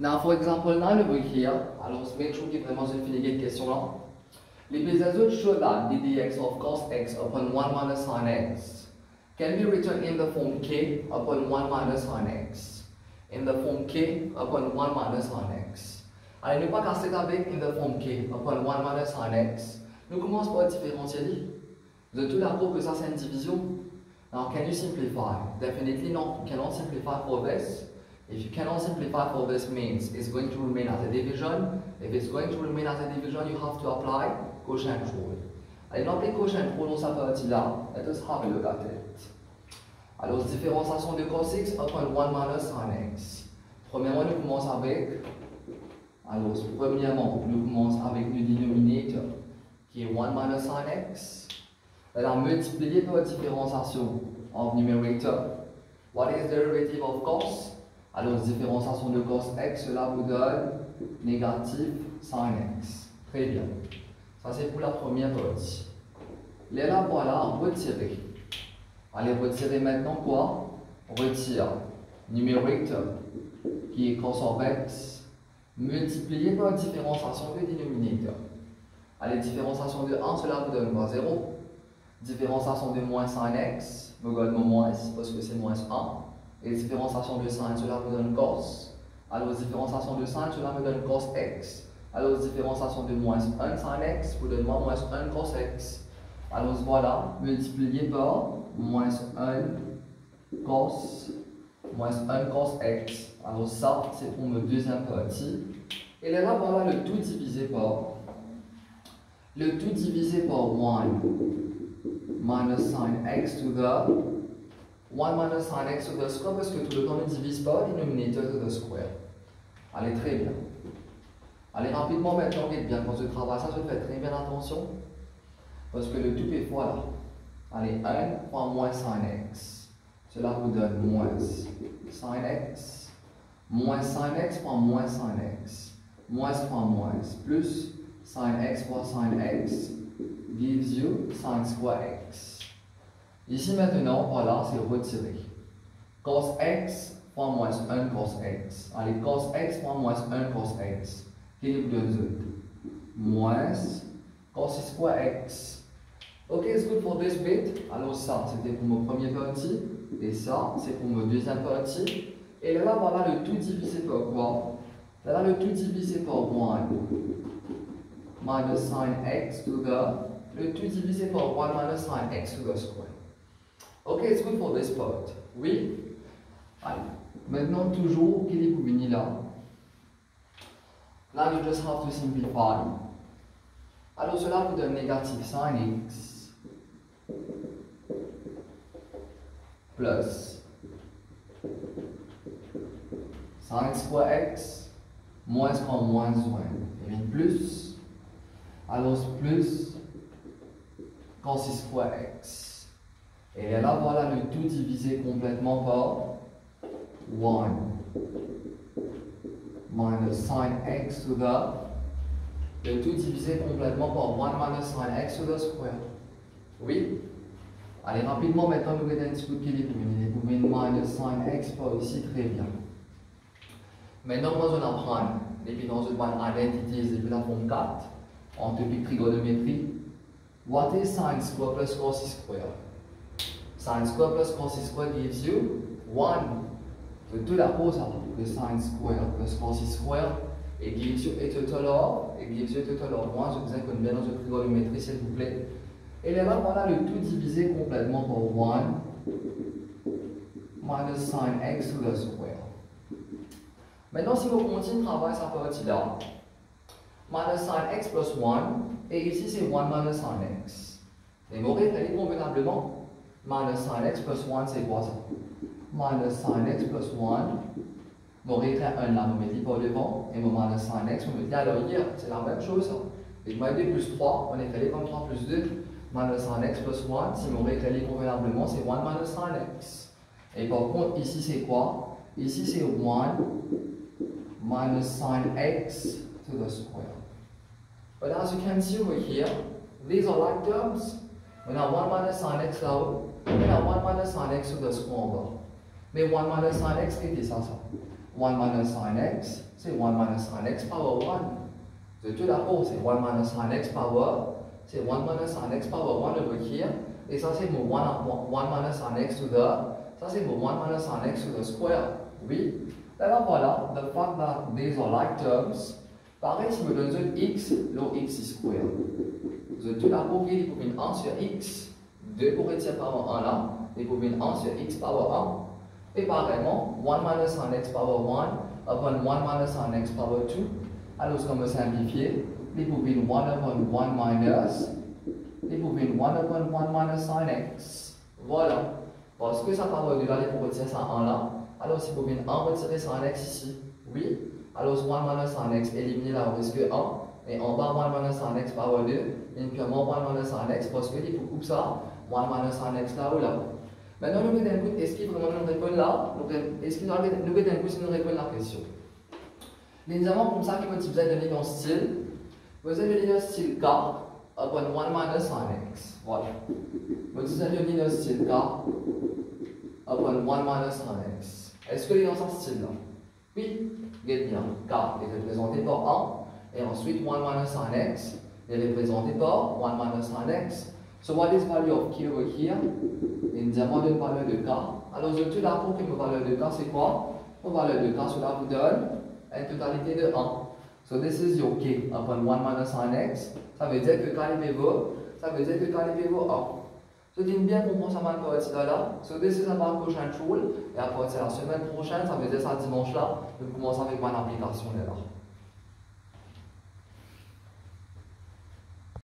Now, for example, 9 over here, alors make sure que vraiment je finis cette question-là. Les bezazot show that ddx of cos x upon 1 minus sin x can be written in the form k upon 1 minus sin x? In the form k upon 1 minus sin x. Allez, ne pas casser avec in the form k upon 1 minus sin x. Nous commençons par. Vous êtes tout d'accord que ça c'est une division? Now, can you simplify? Definitely not. You cannot simplify for this. If you cannot simplify for this means it's going to remain as a division. If it's going to remain as a division, you have to apply quotient rule. Allez, l'appeler quotient rule dans sa partie-là, let us have a look at it. Alors, différenciation de cos x upon 1 minus sin x. Premièrement, nous commençons avec, alors, premièrement, nous commençons avec le dénominateur qui est 1 minus sin x. Alors, multiplier par différenciation of numerator. What is the derivative of cos? Alors, différenciation de cos x, cela vous donne négatif sin x. Très bien. Ça, c'est pour la première partie. Les là, voilà, retirer. Allez, retirer maintenant quoi? Retire numerator, qui est cos of x, multiplié par différenciation de dénominateur. Allez, différenciation de 1, cela vous donne quoi 0. Différenciation de moins sin x, me donne moins, parce que c'est moins 1. Et différenciation de sin, cela me donne cos. Alors, différenciation de sin, cela me donne cos x. Alors, différenciation de moins 1 sin x vous donne moins 1 cos x. Alors, voilà, multiplié par moins 1 cos, moins 1 cos x. Alors, ça, c'est pour ma deuxième partie. Et là, voilà le tout divisé par le tout divisé par 1 minus sin x to the 1 minus sin x to the square parce que tout le temps on divise par dénominateur to the square. Allez, très bien. Allez, rapidement maintenant, regardez bien quand je travaille ça, je fais très bien attention. Parce que le tout est fois là. Allez, 1 fois moins sin x. Cela vous donne moins sin x. Moins sin x fois moins sin x. Moins fois moins. Plus sin x fois sin x gives you sin square x. Ici maintenant, voilà, c'est retiré. Cos x fois moins 1 cos x. Allez, cos x fois moins 1 cos x. Quel de Moins cos square x. Ok, it's good for this bit. Alors ça, c'était pour ma première partie. Et ça, c'est pour ma deuxième partie. Et là, voilà le tout divisé par quoi? Là, le tout divisé par 1 minus sin x to the le tout divisé par 1 minus sin x to the square. Ok, it's good for this part. Oui? Allez. Maintenant, toujours, quel est venir là? Now you just have to simplify. Alors cela vous donne négatif sin x plus sin square x moins quand moins 1. Et bien plus. Alors plus cos square x. Et là voilà le tout divisé complètement par 1 minus sin x to the le tout divisé complètement par 1 minus sin x to the square. Oui Allez, rapidement, maintenant, nous allons un petit coup de l'équilibre. minus sin x par ici, très bien. Maintenant, nous allons apprendre l'évidence de bonne identité depuis la forme 4 en topic trigonométrie. What is sin square plus cos square? Sin square plus cos square gives you 1. De toute la cause, the sin square plus cos square, it gives you a total of, it gives you a total of 1. Je vous ai bien dans une trigonométrie, s'il vous plaît. Et là, voilà le tout divisé complètement par 1 minus sin x to the square. Maintenant, si vous continuez de travailler cette partie-là, minus sin x plus 1, et ici c'est 1 minus sin x. Vous référez convenablement, minus sin x plus 1, c'est quoi ça? Minus sin x plus 1, vous référez 1 là, devant, et vous minus sin x, à l'arrière, c'est la même chose. Et mettez plus 3, on est comme 3 plus 2, minus sin x plus 1, si récalez convenablement, c'est 1 minus sin x. Et par contre, ici c'est quoi? Ici c'est 1 minus sin x to the square. But as you can see over here, these are like terms. On a 1 minus sin x là-haut, a 1 minus sin x to the square. Mais 1 minus sin x, qu'est-ce que ça ça 1 minus sin x, c'est 1 minus sin x power 1. Vous êtes tous d'accord, c'est 1 minus sin x power, c'est 1 minus sin x power 1 over here. Et ça, c'est mon 1, 1 minus sin x to the, ça c'est mon 1 minus sin x to the square. Oui. Alors voilà, the fact that these are like terms, pareil, si vous donnez x, le x is square. Vous êtes tous d'accord, faut une 1 sur x, 2 pour retirer par 1 là, il faut une 1 sur x power 1. Et pareillement, 1 minus sin x power 1 upon 1 minus sin x power 2. Alors, ce qu'on va simplifier, les pouvez 1 upon 1 minus, les pouvez 1 upon 1 minus sin x. Voilà. Parce que ça power 2 là, il faut retirer ça 1 là. Alors, si vous pouvez 1 retirer sin x ici, oui. Alors, 1 minus sin x, éliminer là, on risque 1. Et en bas, 1 minus sin x power 2, et purement 1 minus sin x, parce qu'il faut couper ça, 1 minus sin x là ou là. Maintenant, nous un est-ce qu'il vraiment nous répond là? Est-ce qu'il nous coup si nous répond la question Les avons comme ça qui vont utiliser donner un style. Vous allez donner un style K upon 1 minus sin x. Voilà. Vous allez donner un style K upon 1 minus sin x. Est-ce que les dans ce style là Oui, regardez bien. K est représenté par 1 et ensuite 1 minus sin x est représenté par 1 minus sin x. So what is value of k over here? Il nous demande une valeur de k. Alors je suis d'accord que ma valeur de k c'est quoi? Ma valeur de k cela vous donne une totalité de 1. So this is your k upon 1 minus sin x. Ça veut dire que k est pivot, ça veut dire que k est pivot 1. So dis bien là. So this is about quotient rule. Et à partir de la semaine prochaine, ça veut dire ça dimanche là, je commence avec mon application là.